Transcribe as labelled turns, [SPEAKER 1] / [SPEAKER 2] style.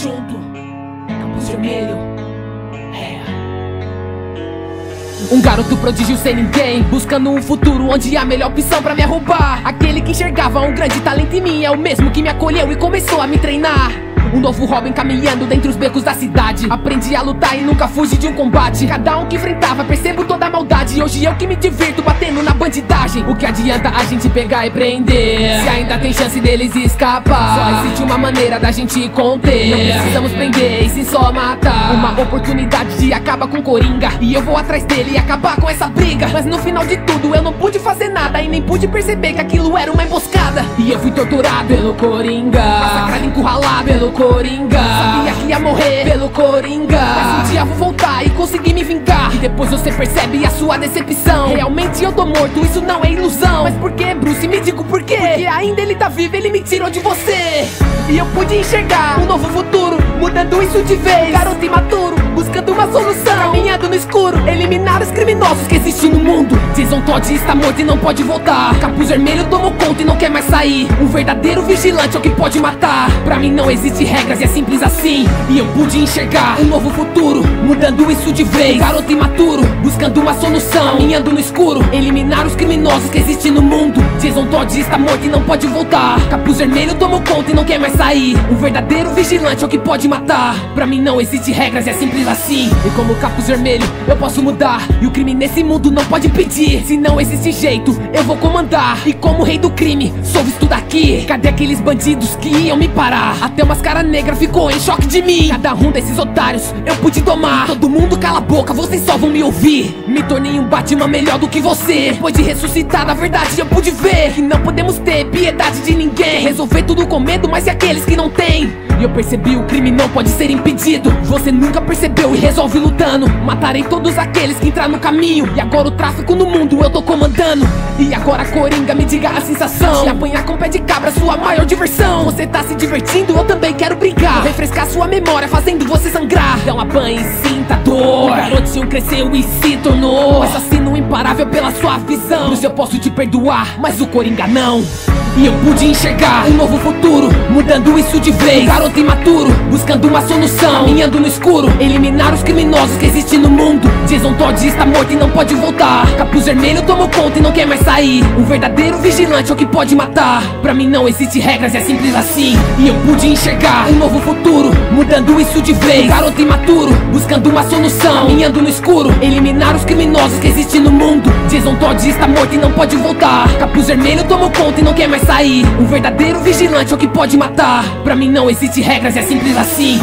[SPEAKER 1] junto, capuz vermelho. É. Um garoto prodígio sem ninguém Buscando um futuro onde a melhor opção pra me arrumar Aquele que enxergava um grande talento em mim É o mesmo que me acolheu e começou a me treinar um novo Robin caminhando dentre os becos da cidade. Aprendi a lutar e nunca fugi de um combate. Cada um que enfrentava percebo toda a maldade. Hoje eu que me divirto batendo na bandidagem. O que adianta a gente pegar e prender? Se ainda tem chance deles escapar. Só existe uma maneira da gente conter. Não precisamos prender e sim só matar. Uma oportunidade de acabar com Coringa. E eu vou atrás dele e acabar com essa briga. Mas no final de tudo eu não pude fazer nada E nem pude perceber que aquilo era uma emboscada. E eu fui torturado pelo Coringa. Massacrado, encurralado pelo Coringa. Sabia que ia morrer pelo Coringa. Mas um dia vou voltar e conseguir me vingar. E depois você percebe a sua decepção. Realmente eu tô morto, isso não é ilusão. Mas por que, Bruce? Me diga por quê Porque ainda ele tá vivo, ele me tirou de você. E eu pude enxergar um novo futuro Mudando isso de vez. Garoto imaturo, que existem no mundo. Jason Todd está morto e não pode voltar. Capuz vermelho tomou conta e não quer mais sair. Um verdadeiro vigilante é o que pode matar. Pra mim não existe regras e é simples assim. E eu pude enxergar um novo futuro Mudando isso de vez. Garoto imaturo, buscando uma solução. Caminhando no escuro, eliminar os criminosos que existem no mundo. Jason Todd está morto e não pode voltar. Capuz vermelho tomou conta e não quer mais sair. Um verdadeiro vigilante é o que pode matar. Pra mim não existe regras e é simples assim. E como capuz vermelho eu posso mudar. E o crime nesse mundo não pode impedir Se não existe jeito eu vou comandar. E como rei do crime sou visto daqui. Cadê aqueles bandidos que iam me parar? Até umas cara negra ficou em choque de mim. Cada um desses otários eu pude domar. Todo mundo cala a boca, vocês só vão me ouvir. Me tornei um Batman melhor do que você. Depois de ressuscitar, na verdade eu pude ver Que não podemos ter piedade de ninguém. Resolver tudo com medo, mas e aqueles que não têm? E eu percebi o crime não pode ser impedido. Você nunca percebeu e resolve lutando. Matarei todos aqueles que entrar no caminho. E agora o tráfico no mundo eu tô comandando. E agora Coringa me diga a sensação. De apanhar com pé de cabra sua maior diversão. Você tá se divertindo, eu também quero brincar. Refrescar sua memória fazendo você sangrar. Dá uma banho e sinta dor. O garotinho cresceu e se tornou. Assassino imparável pela sua visão. Isso eu posso te perdoar, mas o Coringa não e eu pude enxergar um novo futuro Mudando isso de vez. Garoto imaturo, buscando uma solução Caminhando no escuro, eliminar os criminosos que existem no mundo. Jason Todd está morto e não pode voltar. Capuz vermelho tomou conta e não quer mais sair. Um verdadeiro vigilante é o que pode matar. Pra mim não existe regras, é simples assim. E eu pude enxergar um novo futuro Mudando isso de vez. Garoto imaturo, buscando uma solução Caminhando no escuro, eliminar os criminosos que existem no mundo. Jason Todd está morto e não pode voltar. Capuz vermelho tomou conta e não quer mais sair. Um verdadeiro vigilante é o que pode matar. Pra mim não existe regras, é simples assim